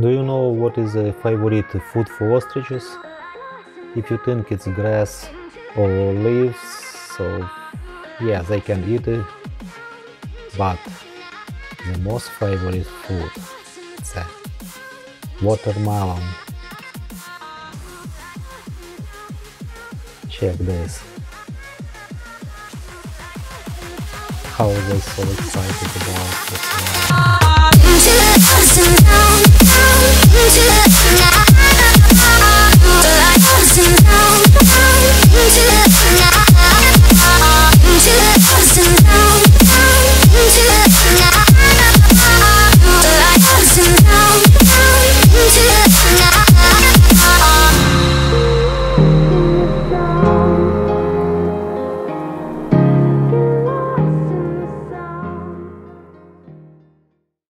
Do you know what is a favorite food for ostriches? If you think it's grass or leaves, so yeah, they can eat it, but the most favorite food is a watermelon. Check this. How are they so excited about this?